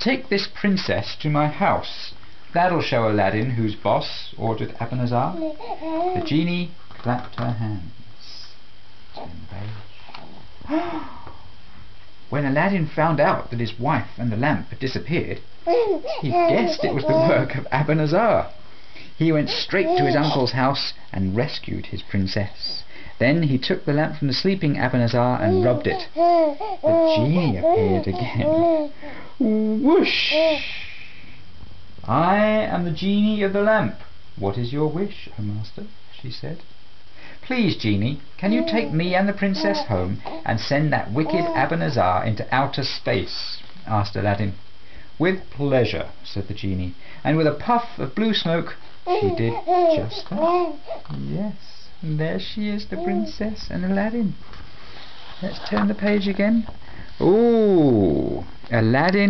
Take this princess to my house. That'll show Aladdin who's boss, ordered Abanazar. The genie clapped her hands. When Aladdin found out that his wife and the lamp had disappeared, he guessed it was the work of Abanazar. He went straight to his uncle's house and rescued his princess. Then he took the lamp from the sleeping Abanazar and rubbed it. The genie appeared again. Whoosh! Oh. I am the genie of the lamp. What is your wish, O master? she said. Please, genie, can you take me and the princess home and send that wicked Abanazar into outer space? asked Aladdin. With pleasure, said the genie, and with a puff of blue smoke she did just that. Yes, there she is, the princess and Aladdin. Let's turn the page again. Ooh, Aladdin